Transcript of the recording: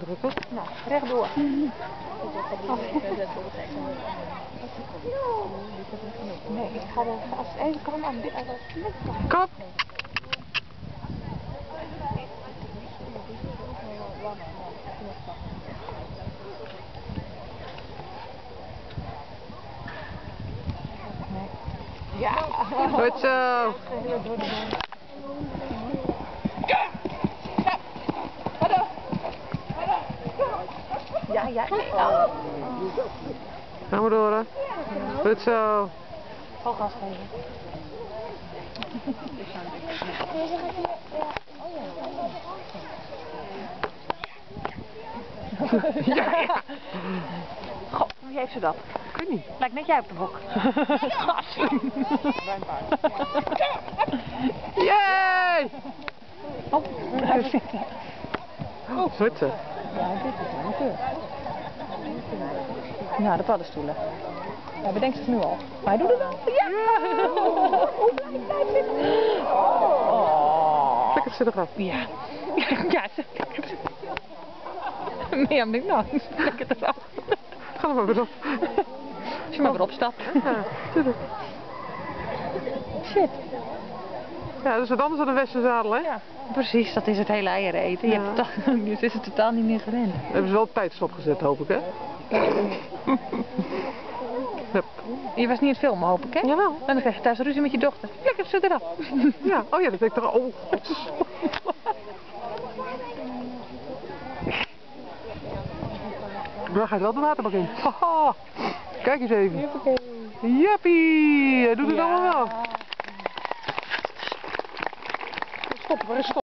drukken. Nou, rechtdoor. Nee, ik ga er, als het even kan, aan dit. Kap! Ja. Goed zo! Ja. Oh. Gaan we door, hè? Goed zo! Vol gas geven. Ja, ja. Goh, wie heeft ze dat? Ik weet niet. Lijkt net jij op de bok. Gas. Yay! Oh, hij zit Goed zo. Ja, dit is wel een keur. Nou, de paddenstoelen. Hij bedenkt het nu al. Maar hij doet het wel. Ja! Hoe blijft hij zitten? Oh. Lekker ze eraf. Ja. Ja, ze... Mirjam denkt, nou, lekker eraf. Ga er maar weer op. Als je maar weer opstapt. Ja. Shit. Ja, dat is wat anders dan een Westerzadel, hè? Ja, precies. Dat is het hele eieren eten. Je Ja. hebt het, het is het totaal niet meer gewend. Hebben ze wel op tijd stopgezet, hoop ik, hè? Je was niet het filmen, hoop ik, hè? Jawel. En dan krijg je thuis ruzie met je dochter. Lekker ze eraf. Ja, oh ja, dat denk ik toch. Oh. Daar gaat wel de waterbak in. Haha. Kijk eens even. Jappie, hij doet het allemaal wel. Stop, waar is stop?